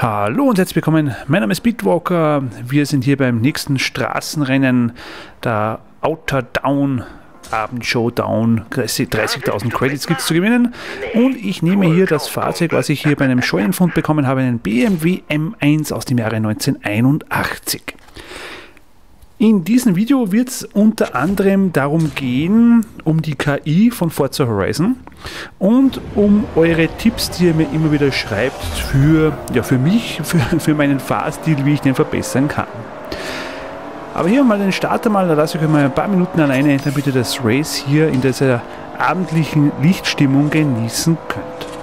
Hallo und herzlich willkommen. Mein Name ist Bitwalker. Wir sind hier beim nächsten Straßenrennen der Outer Down Abendshowdown. 30.000 Credits gibt es zu gewinnen. Und ich nehme hier das Fahrzeug, was ich hier bei einem Scheunenfund bekommen habe, einen BMW M1 aus dem Jahre 1981. In diesem Video wird es unter anderem darum gehen, um die KI von Forza Horizon und um eure Tipps, die ihr mir immer wieder schreibt für, ja, für mich, für, für meinen Fahrstil, wie ich den verbessern kann. Aber hier mal den Starter mal, da lasse ich euch mal ein paar Minuten alleine, damit ihr das Race hier in dieser abendlichen Lichtstimmung genießen könnt.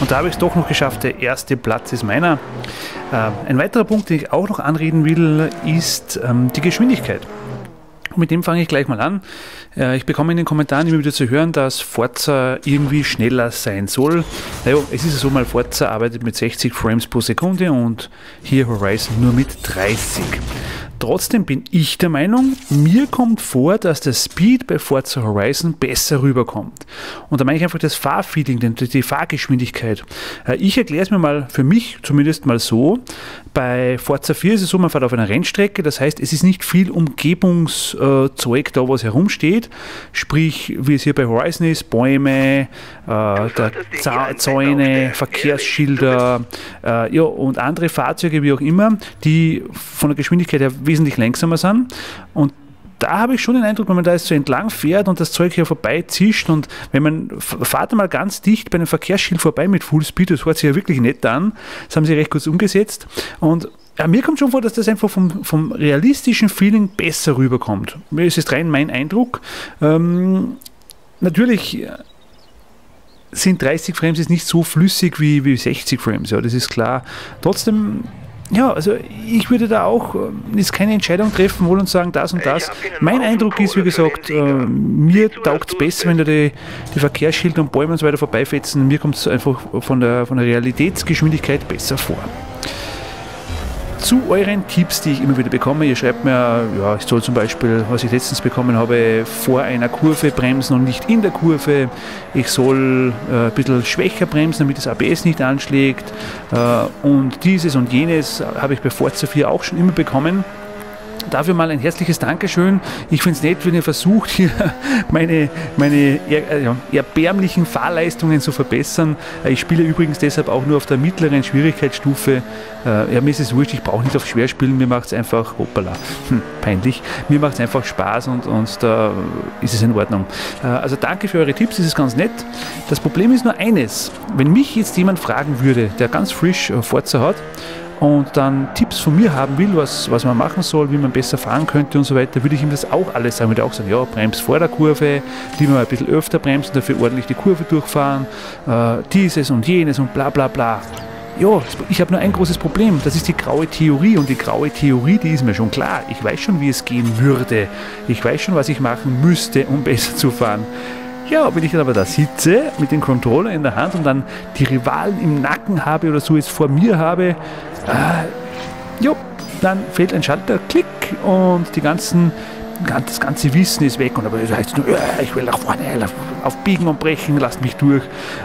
Und da habe ich es doch noch geschafft. Der erste Platz ist meiner. Äh, ein weiterer Punkt, den ich auch noch anreden will, ist ähm, die Geschwindigkeit. Mit dem fange ich gleich mal an. Äh, ich bekomme in den Kommentaren immer wieder zu hören, dass Forza irgendwie schneller sein soll. Naja, es ist so mal, Forza arbeitet mit 60 Frames pro Sekunde und hier Horizon nur mit 30. Trotzdem bin ich der Meinung, mir kommt vor, dass der Speed bei Forza Horizon besser rüberkommt. Und da meine ich einfach das Fahrfeeling, die Fahrgeschwindigkeit. Äh, ich erkläre es mir mal für mich zumindest mal so. Bei Forza 4 ist es so, man fährt auf einer Rennstrecke, das heißt, es ist nicht viel Umgebungszeug da, was herumsteht. Sprich, wie es hier bei Horizon ist, Bäume, äh, Zäune, Verkehrsschilder äh, ja, und andere Fahrzeuge, wie auch immer, die von der Geschwindigkeit her wesentlich langsamer sind. Und da habe ich schon den Eindruck, wenn man da jetzt so entlang fährt und das Zeug hier vorbei zischt und wenn man fahrt mal ganz dicht bei einem Verkehrsschild vorbei mit Fullspeed, das hört sich ja wirklich nett an, das haben sie recht kurz umgesetzt und ja, mir kommt schon vor, dass das einfach vom, vom realistischen Feeling besser rüberkommt. Es ist rein mein Eindruck. Ähm, natürlich sind 30 Frames nicht so flüssig wie, wie 60 Frames, ja, das ist klar. Trotzdem ja, also ich würde da auch jetzt keine Entscheidung treffen wollen und sagen, das und das. Mein Eindruck ist, wie gesagt, äh, mir taugt es besser, wenn da die, die Verkehrsschilder und Bäume und so weiter vorbeifetzen. Mir kommt es einfach von der, von der Realitätsgeschwindigkeit besser vor zu euren Tipps, die ich immer wieder bekomme. Ihr schreibt mir, ja, ich soll zum Beispiel, was ich letztens bekommen habe, vor einer Kurve bremsen und nicht in der Kurve. Ich soll äh, ein bisschen schwächer bremsen, damit das ABS nicht anschlägt. Äh, und dieses und jenes habe ich bei Forza 4 auch schon immer bekommen. Dafür mal ein herzliches Dankeschön. Ich finde es nett, wenn ihr versucht, hier meine, meine äh, erbärmlichen Fahrleistungen zu verbessern. Äh, ich spiele übrigens deshalb auch nur auf der mittleren Schwierigkeitsstufe. Äh, ja, mir ist es wurscht, ich brauche nicht auf schwer spielen, mir macht es einfach, hoppala, hm, peinlich, mir macht es einfach Spaß und, und da ist es in Ordnung. Also danke für eure Tipps, das ist ganz nett. Das Problem ist nur eines, wenn mich jetzt jemand fragen würde, der ganz frisch Forza hat, und dann Tipps von mir haben will, was, was man machen soll, wie man besser fahren könnte und so weiter, würde ich ihm das auch alles sagen. Würde auch sagen, ja, bremst vor der Kurve, lieber mal ein bisschen öfter bremsen, dafür ordentlich die Kurve durchfahren, äh, dieses und jenes und bla bla bla. Ja, ich habe nur ein großes Problem. Das ist die graue Theorie. Und die graue Theorie, die ist mir schon klar. Ich weiß schon, wie es gehen würde. Ich weiß schon, was ich machen müsste, um besser zu fahren. Ja, wenn ich dann aber da sitze mit dem Controller in der Hand und dann die Rivalen im Nacken habe oder so jetzt vor mir habe, äh, jo, dann fällt ein Schalter, klick und die ganzen das ganze Wissen ist weg und aber das heißt nur, ich will nach vorne, auf Biegen und Brechen, lasst mich durch.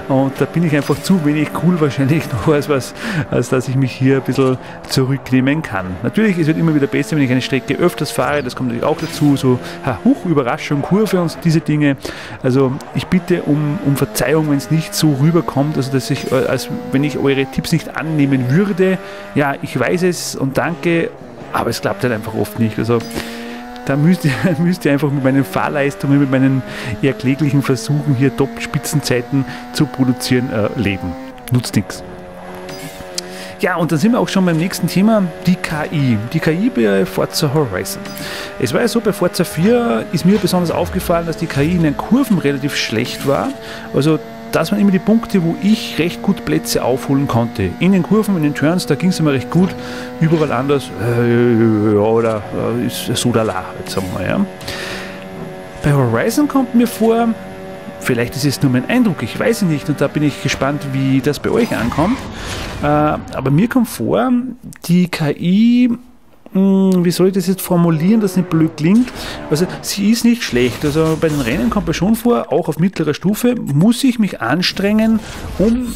Und da bin ich einfach zu wenig cool wahrscheinlich noch, als, was, als dass ich mich hier ein bisschen zurücknehmen kann. Natürlich, es wird immer wieder besser, wenn ich eine Strecke öfters fahre, das kommt natürlich auch dazu, so ha, Huch, Überraschung, Kurve und diese Dinge. Also ich bitte um, um Verzeihung, wenn es nicht so rüberkommt, also dass ich, äh, als wenn ich eure Tipps nicht annehmen würde. Ja, ich weiß es und danke, aber es klappt halt einfach oft nicht. Also da müsst ihr, müsst ihr einfach mit meinen Fahrleistungen, mit meinen eher kläglichen Versuchen, hier Top-Spitzenzeiten zu produzieren, äh, leben. Nutzt nichts. Ja, und dann sind wir auch schon beim nächsten Thema, die KI. Die KI bei Forza Horizon. Es war ja so, bei Forza 4 ist mir besonders aufgefallen, dass die KI in den Kurven relativ schlecht war. Also das waren immer die Punkte, wo ich recht gut Plätze aufholen konnte. In den Kurven, in den Turns, da ging es immer recht gut. Überall anders, äh, oder äh, ist so da la, halt, sagen wir ja. Bei Horizon kommt mir vor, vielleicht ist es nur mein Eindruck, ich weiß es nicht und da bin ich gespannt, wie das bei euch ankommt. Äh, aber mir kommt vor, die KI wie soll ich das jetzt formulieren, dass es nicht blöd klingt? Also sie ist nicht schlecht. Also bei den Rennen kommt mir schon vor, auch auf mittlerer Stufe muss ich mich anstrengen, um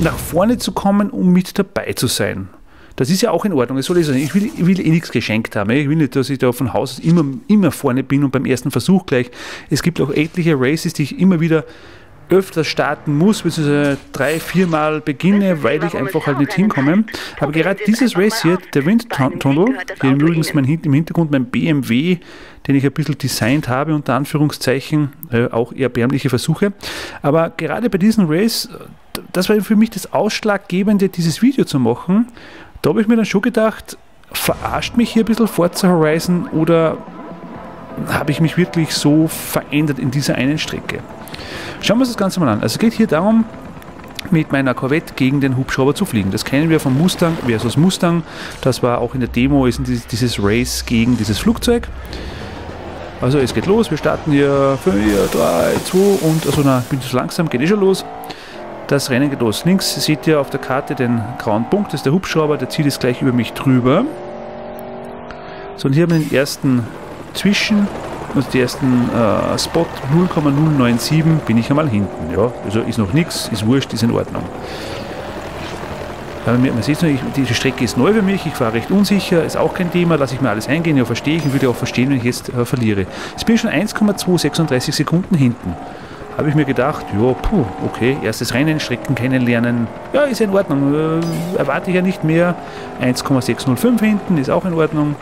nach vorne zu kommen, um mit dabei zu sein. Das ist ja auch in Ordnung. soll ich, ich, will, ich will eh nichts geschenkt haben. Ich will nicht, dass ich da von Haus aus immer, immer vorne bin und beim ersten Versuch gleich. Es gibt auch etliche Races, die ich immer wieder öfter starten muss, beziehungsweise drei, viermal beginne, weil ich einfach halt nicht hinkomme. Aber gerade dieses Race hier, der Windtunnel, hier übrigens mein, im Hintergrund mein BMW, den ich ein bisschen designt habe, unter Anführungszeichen, äh, auch erbärmliche Versuche. Aber gerade bei diesem Race, das war für mich das Ausschlaggebende, dieses Video zu machen. Da habe ich mir dann schon gedacht, verarscht mich hier ein bisschen Forza Horizon oder habe ich mich wirklich so verändert in dieser einen Strecke? Schauen wir uns das Ganze mal an. Also es geht hier darum, mit meiner Corvette gegen den Hubschrauber zu fliegen. Das kennen wir vom Mustang versus Mustang. Das war auch in der Demo ist dieses Race gegen dieses Flugzeug. Also es geht los, wir starten hier 4, 3, 2 und also na, bin zu langsam, geht eh schon los. Das Rennen geht los. Links seht ihr auf der Karte den grauen Punkt, das ist der Hubschrauber, der zieht jetzt gleich über mich drüber. So und hier haben wir den ersten Zwischen und die ersten äh, Spot 0,097 bin ich einmal hinten. Ja, also ist noch nichts, ist wurscht, ist in Ordnung. Aber man sieht noch, diese Strecke ist neu für mich, ich fahre recht unsicher, ist auch kein Thema, lasse ich mir alles eingehen, ja verstehe ich, ich würde auch verstehen, wenn ich jetzt äh, verliere. Jetzt bin ich schon 1,236 Sekunden hinten. Habe ich mir gedacht, ja, puh, okay, erstes Rennen, Strecken kennenlernen, ja, ist in Ordnung, äh, erwarte ich ja nicht mehr. 1,605 hinten, ist auch in Ordnung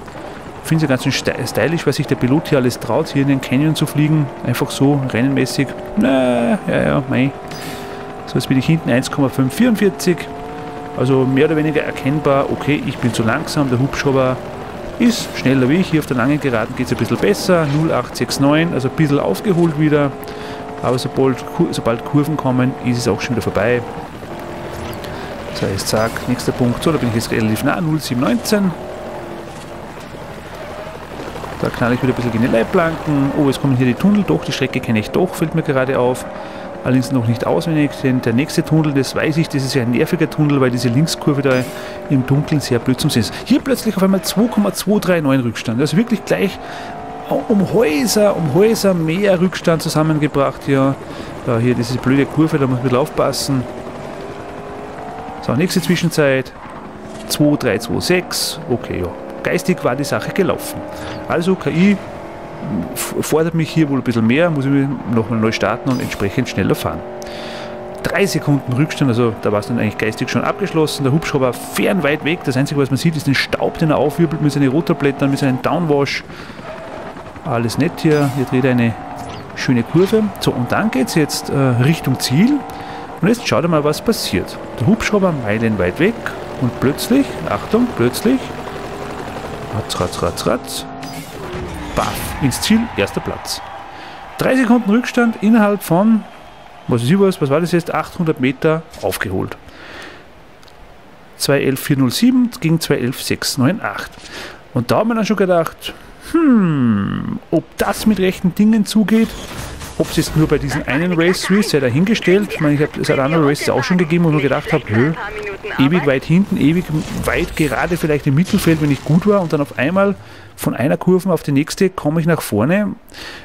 finde ja ganz stylisch, weil sich der Pilot hier alles traut, hier in den Canyon zu fliegen. Einfach so, rennenmäßig. Na, ja, ja, mei. So, jetzt bin ich hinten 1,544. Also mehr oder weniger erkennbar, okay, ich bin zu langsam, der Hubschrauber ist schneller wie ich. Hier auf der langen Geraden geht es ein bisschen besser. 0869, also ein bisschen aufgeholt wieder. Aber sobald, sobald Kurven kommen, ist es auch schon wieder vorbei. So, jetzt zack, nächster Punkt. So, da bin ich jetzt relativ nah, 0719. Da knall ich wieder ein bisschen gegen die Leitplanken. Oh, es kommen hier die Tunnel. Doch, die Strecke kenne ich doch, fällt mir gerade auf. Allerdings noch nicht auswendig, denn der nächste Tunnel, das weiß ich, das ist ja ein nerviger Tunnel, weil diese Linkskurve da im Dunkeln sehr blöd zum Sehen ist. Hier plötzlich auf einmal 2,239 Rückstand. Also wirklich gleich um Häuser, um Häuser mehr Rückstand zusammengebracht. Ja, ja hier diese blöde Kurve, da muss man aufpassen. So, nächste Zwischenzeit. 2326. Okay, ja geistig war die Sache gelaufen. Also KI fordert mich hier wohl ein bisschen mehr, muss ich nochmal neu starten und entsprechend schneller fahren. Drei Sekunden Rückstand, also da war es dann eigentlich geistig schon abgeschlossen. Der Hubschrauber fern weit weg. Das Einzige, was man sieht, ist den Staub, den er aufwirbelt mit seinen Rotorblättern, mit seinem Downwash. Alles nett hier. Hier dreht eine schöne Kurve. So, und dann geht es jetzt äh, Richtung Ziel. Und jetzt schaut mal, was passiert. Der Hubschrauber meilenweit weg und plötzlich, Achtung, plötzlich, ratz, ratz, ratz, ratz, baff, ins Ziel, erster Platz. Drei Sekunden Rückstand innerhalb von, was ist was, was war das jetzt, 800 Meter aufgeholt. 2.11.407 gegen 2.11.698. Und da haben wir dann schon gedacht, hm, ob das mit rechten Dingen zugeht, ob es jetzt nur bei diesen einen Race ist, sei dahingestellt. Ich meine, ich habe es hat andere Races auch schon gegeben, wo ich mir gedacht habe, ewig weit hinten, ewig weit gerade vielleicht im Mittelfeld, wenn ich gut war und dann auf einmal von einer Kurve auf die nächste komme ich nach vorne.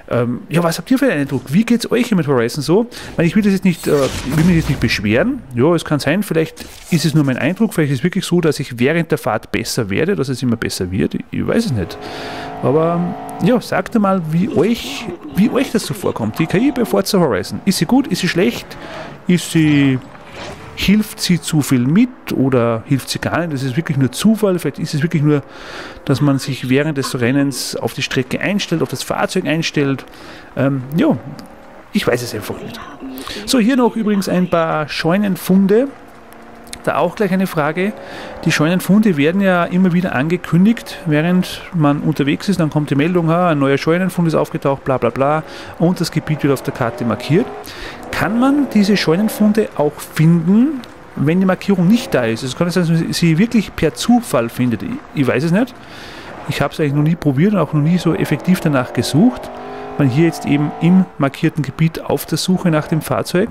Ähm, ja, was habt ihr für einen Eindruck? Wie geht es euch hier mit Horizon so? Ich, meine, ich will, das jetzt nicht, äh, will mich jetzt nicht beschweren. Ja, es kann sein, vielleicht ist es nur mein Eindruck, vielleicht ist es wirklich so, dass ich während der Fahrt besser werde, dass es immer besser wird. Ich weiß es nicht. Aber ja, sagt mal, wie euch, wie euch das so vorkommt. Die KI bei Forza Horizon. Ist sie gut? Ist sie schlecht? Ist sie hilft sie zu viel mit oder hilft sie gar nicht? Das ist wirklich nur Zufall. Vielleicht ist es wirklich nur, dass man sich während des Rennens auf die Strecke einstellt, auf das Fahrzeug einstellt. Ähm, ja, ich weiß es einfach nicht. So, hier noch übrigens ein paar Scheunenfunde. Da auch gleich eine Frage. Die Scheunenfunde werden ja immer wieder angekündigt, während man unterwegs ist. Dann kommt die Meldung, ein neuer Scheunenfund ist aufgetaucht, bla bla bla. Und das Gebiet wird auf der Karte markiert. Kann man diese Scheunenfunde auch finden, wenn die Markierung nicht da ist? Es kann sein, dass man sie wirklich per Zufall findet. Ich weiß es nicht. Ich habe es eigentlich noch nie probiert und auch noch nie so effektiv danach gesucht. Man hier jetzt eben im markierten Gebiet auf der Suche nach dem Fahrzeug.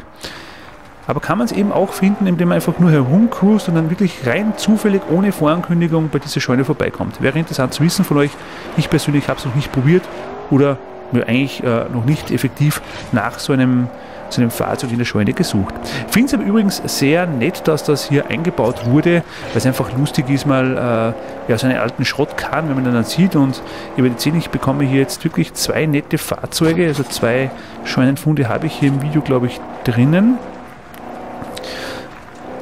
Aber kann man es eben auch finden, indem man einfach nur herumcruist und dann wirklich rein zufällig ohne Vorankündigung bei dieser Scheune vorbeikommt. Wäre interessant zu wissen von euch. Ich persönlich habe es noch nicht probiert oder mir eigentlich äh, noch nicht effektiv nach so einem zu einem Fahrzeug in der Scheune gesucht. Finde es aber übrigens sehr nett, dass das hier eingebaut wurde, weil es einfach lustig ist, mal äh, ja, so einen alten Schrottkahn, wenn man den dann sieht. Und ich werde sehen, ich bekomme hier jetzt wirklich zwei nette Fahrzeuge, also zwei Scheunenfunde habe ich hier im Video, glaube ich, drinnen.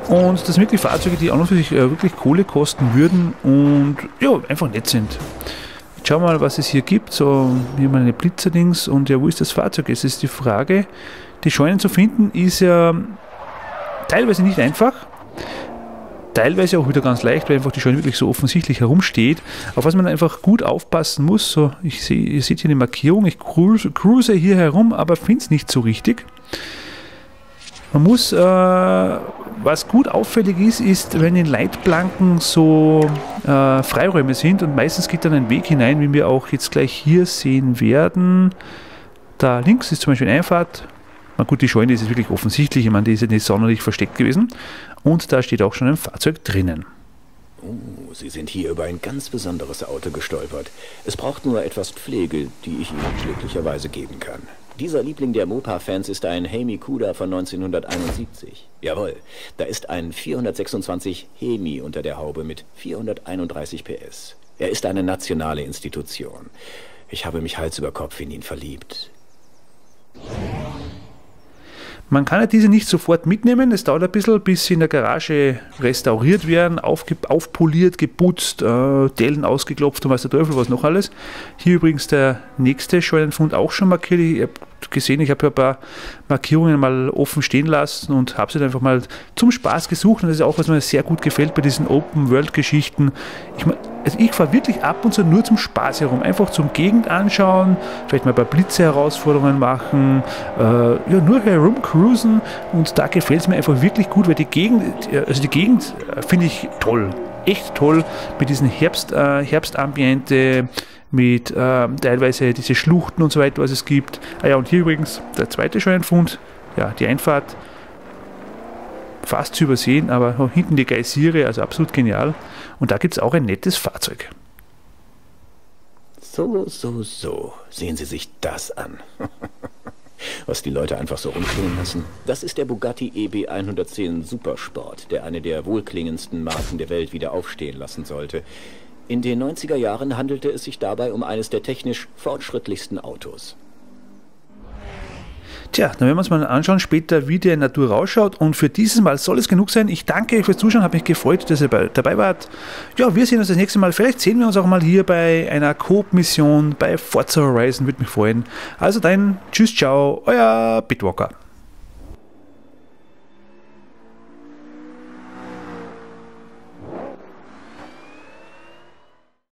Und das sind wirklich Fahrzeuge, die auch noch für sich äh, wirklich Kohle kosten würden und ja, einfach nett sind. Schauen wir mal, was es hier gibt. So, hier mal eine Blitzerdings und ja, wo ist das Fahrzeug? Es ist die Frage. Die Scheunen zu finden ist ja teilweise nicht einfach. Teilweise auch wieder ganz leicht, weil einfach die Scheune wirklich so offensichtlich herumsteht. Auf was man einfach gut aufpassen muss, so, ich sehe, ihr seht hier eine Markierung, ich cruise, cruise hier herum, aber finde es nicht so richtig. Man muss, äh, was gut auffällig ist, ist, wenn in Leitplanken so äh, Freiräume sind und meistens geht dann ein Weg hinein, wie wir auch jetzt gleich hier sehen werden. Da links ist zum Beispiel eine Einfahrt, na gut, die Scheune ist wirklich offensichtlich, ich meine, die ist ja nicht sonderlich versteckt gewesen. Und da steht auch schon ein Fahrzeug drinnen. Oh, Sie sind hier über ein ganz besonderes Auto gestolpert. Es braucht nur etwas Pflege, die ich Ihnen glücklicherweise geben kann. Dieser Liebling der Mopa-Fans ist ein Hemi Kuda von 1971. Jawohl, da ist ein 426 Hemi unter der Haube mit 431 PS. Er ist eine nationale Institution. Ich habe mich Hals über Kopf in ihn verliebt. Man kann ja diese nicht sofort mitnehmen. Es dauert ein bisschen, bis sie in der Garage restauriert werden, aufge aufpoliert, geputzt, äh, Dellen ausgeklopft und was der Teufel, was noch alles. Hier übrigens der nächste Scheunenfund auch schon markiert. Ich habe gesehen, ich habe ja ein paar Markierungen mal offen stehen lassen und habe sie dann einfach mal zum Spaß gesucht. Und das ist auch, was mir sehr gut gefällt bei diesen Open-World-Geschichten. Ich, also ich fahre wirklich ab und zu nur zum Spaß herum. Einfach zum Gegend anschauen, vielleicht mal ein paar Blitze-Herausforderungen machen, äh, ja, nur herumcruisen. Und da gefällt es mir einfach wirklich gut, weil die Gegend, also die Gegend äh, finde ich toll. Echt toll mit diesen Herbst, äh, Herbstambiente, mit äh, teilweise diese Schluchten und so weiter, was es gibt. Ah ja, und hier übrigens der zweite Scheunenfund, ja, die Einfahrt fast zu übersehen, aber hinten die Geysire, also absolut genial. Und da gibt es auch ein nettes Fahrzeug. So, so, so. Sehen Sie sich das an. Was die Leute einfach so rumklingen lassen. Das ist der Bugatti EB 110 Supersport, der eine der wohlklingendsten Marken der Welt wieder aufstehen lassen sollte. In den 90er Jahren handelte es sich dabei um eines der technisch fortschrittlichsten Autos. Tja, dann werden wir uns mal anschauen später, wie in Natur rausschaut. Und für dieses Mal soll es genug sein. Ich danke euch fürs Zuschauen, habe mich gefreut, dass ihr dabei wart. Ja, wir sehen uns das nächste Mal. Vielleicht sehen wir uns auch mal hier bei einer Coop-Mission bei Forza Horizon, würde mich freuen. Also dann, tschüss, ciao, euer Bitwalker.